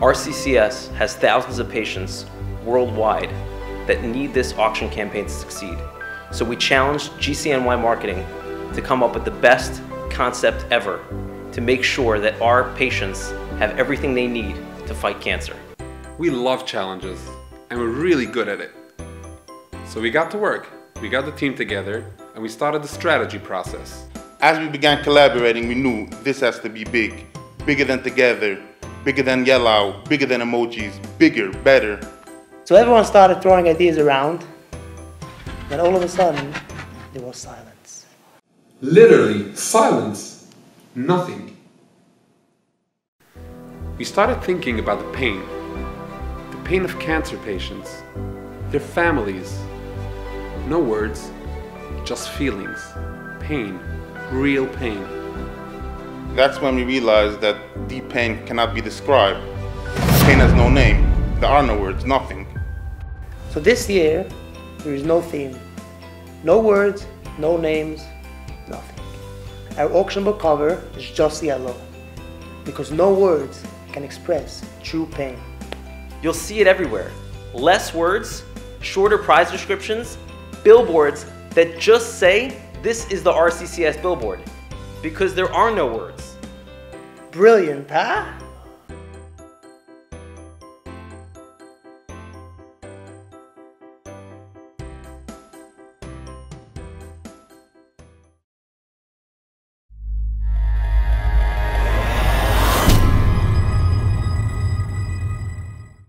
RCCS has thousands of patients worldwide that need this auction campaign to succeed. So we challenged GCNY Marketing to come up with the best concept ever to make sure that our patients have everything they need to fight cancer. We love challenges and we're really good at it. So we got to work, we got the team together, and we started the strategy process. As we began collaborating, we knew this has to be big. Bigger than together, bigger than yellow, bigger than emojis, bigger, better. So everyone started throwing ideas around, then all of a sudden, there was silence. Literally, silence. Nothing. We started thinking about the pain. The pain of cancer patients, their families. No words, just feelings. Pain, real pain. That's when we realized that deep pain cannot be described. Pain has no name. There are no words, nothing. So this year, there is no theme. No words, no names, nothing. Our auction book cover is just yellow. Because no words can express true pain. You'll see it everywhere. Less words, shorter prize descriptions, billboards that just say, this is the RCCS billboard. Because there are no words. Brilliant, huh?